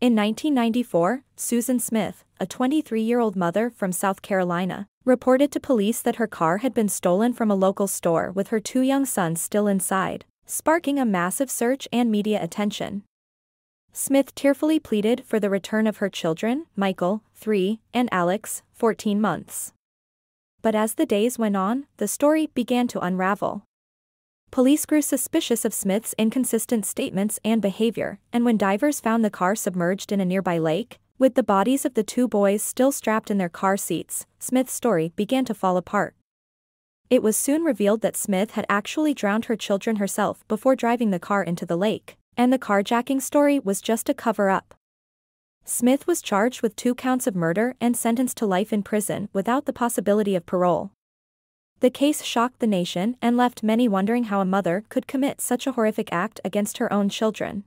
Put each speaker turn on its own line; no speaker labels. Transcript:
In 1994, Susan Smith, a 23-year-old mother from South Carolina, reported to police that her car had been stolen from a local store with her two young sons still inside, sparking a massive search and media attention. Smith tearfully pleaded for the return of her children, Michael, 3, and Alex, 14 months. But as the days went on, the story began to unravel. Police grew suspicious of Smith's inconsistent statements and behavior, and when divers found the car submerged in a nearby lake, with the bodies of the two boys still strapped in their car seats, Smith's story began to fall apart. It was soon revealed that Smith had actually drowned her children herself before driving the car into the lake, and the carjacking story was just a cover-up. Smith was charged with two counts of murder and sentenced to life in prison without the possibility of parole. The case shocked the nation and left many wondering how a mother could commit such a horrific act against her own children.